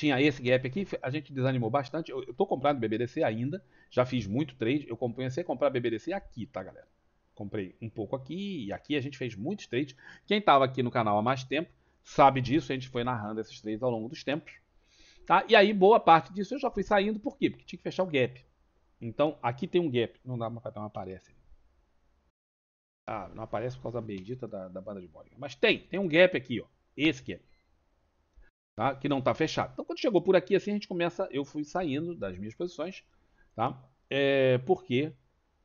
tinha esse gap aqui, a gente desanimou bastante. Eu, estou comprando BBDC ainda, já fiz muito trade. Eu comecei a comprar BBDC aqui, tá, galera? Comprei um pouco aqui e aqui a gente fez muitos trades. Quem estava aqui no canal há mais tempo sabe disso, a gente foi narrando esses trades ao longo dos tempos. Tá? E aí, boa parte disso eu já fui saindo, por quê? Porque tinha que fechar o gap. Então, aqui tem um gap. Não dá para não aparece. Ah, não aparece por causa da bendita da, da banda de Bollinger. Mas tem, tem um gap aqui, ó. Esse gap. Tá? Que não está fechado. Então, quando chegou por aqui, assim, a gente começa. Eu fui saindo das minhas posições, tá? É, porque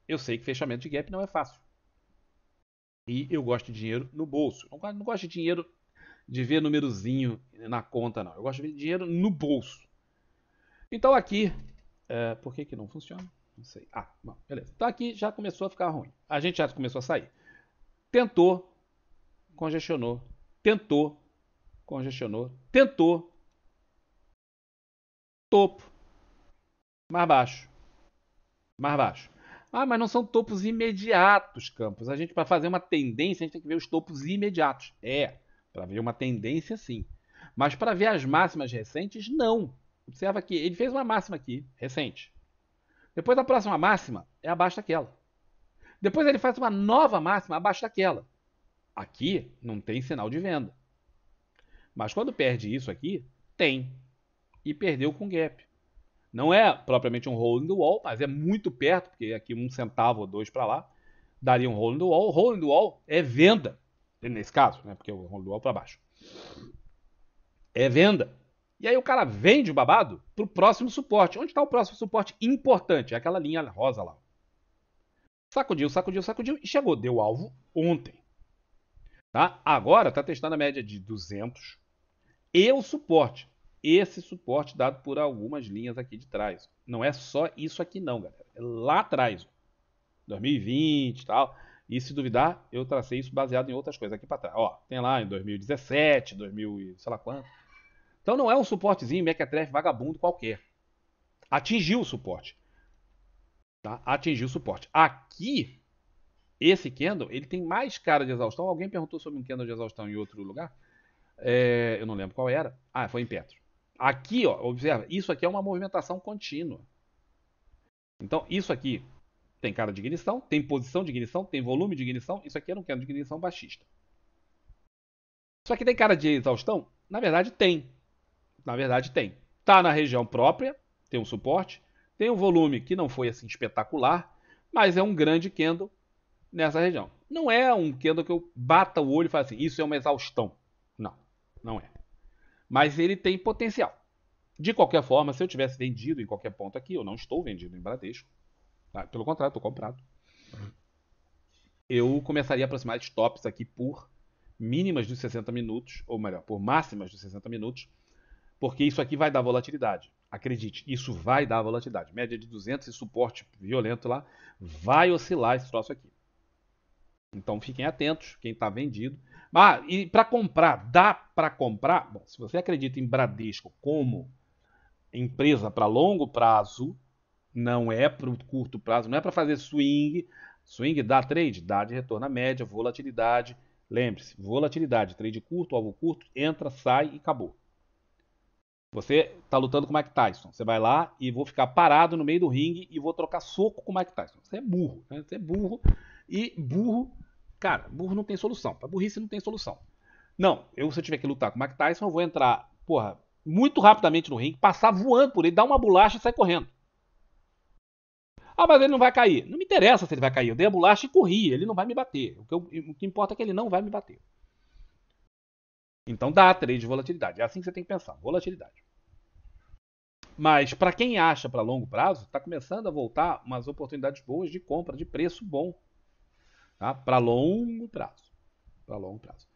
eu sei que fechamento de gap não é fácil. E eu gosto de dinheiro no bolso. Não, não gosto de dinheiro de ver númerozinho na conta, não. Eu gosto de ver dinheiro no bolso. Então aqui, é, por que, que não funciona? Não sei. Ah, bom, beleza. Então aqui já começou a ficar ruim. A gente já começou a sair. Tentou, congestionou. Tentou, congestionou. Tentou. Topo. Mais baixo. Mais baixo. Ah, mas não são topos imediatos, Campos. A gente, para fazer uma tendência, a gente tem que ver os topos imediatos. É, para ver uma tendência, sim. Mas para ver as máximas recentes, não. Observa aqui, ele fez uma máxima aqui, recente. Depois a próxima máxima é abaixo daquela. Depois ele faz uma nova máxima abaixo daquela. Aqui não tem sinal de venda. Mas quando perde isso aqui, tem. E perdeu com gap. Não é propriamente um hole in the wall, mas é muito perto, porque aqui um centavo ou dois para lá daria um hole in the wall. Hole in the wall é venda, nesse caso, né? porque o hole in the wall para baixo. É venda. E aí o cara vende o babado para o próximo suporte. Onde está o próximo suporte importante? É aquela linha rosa lá. Sacudiu, sacudiu, sacudiu e chegou. Deu alvo ontem. Tá? Agora está testando a média de 200 e o suporte. Esse suporte dado por algumas linhas aqui de trás. Não é só isso aqui não, galera. É lá atrás. 2020 e tal. E se duvidar, eu tracei isso baseado em outras coisas aqui para trás. Ó, tem lá em 2017, 2000 sei lá quanto. Então não é um suportezinho mequetrefe vagabundo qualquer. Atingiu o suporte. Tá? Atingiu o suporte. Aqui, esse candle, ele tem mais cara de exaustão. Alguém perguntou sobre um candle de exaustão em outro lugar? É, eu não lembro qual era. Ah, foi em Petro. Aqui, ó, observa, isso aqui é uma movimentação contínua. Então, isso aqui tem cara de ignição, tem posição de ignição, tem volume de ignição. Isso aqui era um candle de ignição baixista. Isso aqui tem cara de exaustão? Na verdade, tem. Na verdade, tem. Está na região própria, tem um suporte, tem um volume que não foi assim espetacular, mas é um grande candle nessa região. Não é um candle que eu bata o olho e fale assim, isso é uma exaustão. Não, é. Mas ele tem potencial. De qualquer forma, se eu tivesse vendido em qualquer ponto aqui, eu não estou vendido em Bradesco. Tá? Pelo contrário, estou comprado. Eu começaria a aproximar de stops aqui por mínimas dos 60 minutos, ou melhor, por máximas dos 60 minutos, porque isso aqui vai dar volatilidade. Acredite, isso vai dar volatilidade. Média de 200 e suporte violento lá, vai oscilar esse troço aqui. Então fiquem atentos, quem está vendido. Ah, e para comprar, dá para comprar? Bom, se você acredita em Bradesco como empresa para longo prazo, não é para o curto prazo, não é para fazer swing. Swing dá trade? Dá de retorno à média, volatilidade. Lembre-se, volatilidade, trade curto, alvo curto, entra, sai e acabou. Você está lutando com o Mike Tyson. Você vai lá e vou ficar parado no meio do ringue e vou trocar soco com o Mike Tyson. Você é burro. Né? Você é burro. E burro, cara, burro não tem solução. Para burrice não tem solução. Não, eu se eu tiver que lutar com o Mike Tyson, eu vou entrar, porra, muito rapidamente no ringue, passar voando por ele, dar uma bolacha e sair correndo. Ah, mas ele não vai cair. Não me interessa se ele vai cair. Eu dei a bolacha e corri. Ele não vai me bater. O que, eu, o que importa é que ele não vai me bater. Então dá trade de volatilidade. É assim que você tem que pensar. Volatilidade. Mas para quem acha para longo prazo, está começando a voltar umas oportunidades boas de compra de preço bom. Tá? Para longo prazo. Para longo prazo.